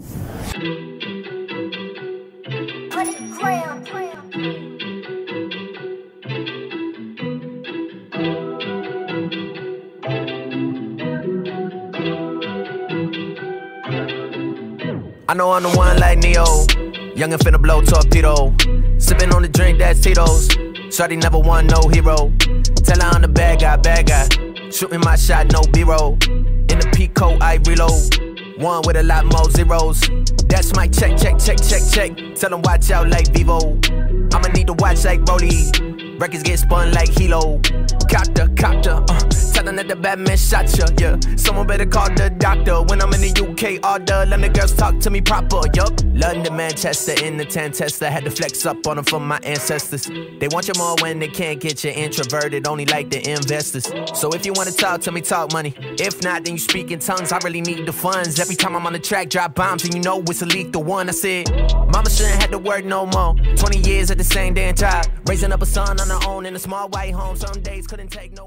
I know I'm the one like Neo. Young and finna blow torpedo. Sipping on the drink that's Tito's. Shorty never won no hero. Tell her I'm the bad guy, bad guy. Shooting my shot, no B-roll. In the Pico, I reload. One with a lot more zeros. That's my check, check, check, check, check. Tell them watch out like Vivo. I'ma need to watch like Brody. Records get spun like Hilo. Copter, copter, Batman shot ya, yeah. Someone better call the doctor. When I'm in the UK, all the London girls talk to me proper, yup. London, Manchester, in the 10 Tesla. Had to flex up on them for my ancestors. They want you more when they can't get you introverted, only like the investors. So if you wanna talk to me, talk money. If not, then you speak in tongues. I really need the funds. Every time I'm on the track, drop bombs, and you know it's a leak. The one I said, Mama shouldn't have to work no more. 20 years at the same damn job. Raising up a son on her own in a small white home. Some days couldn't take no.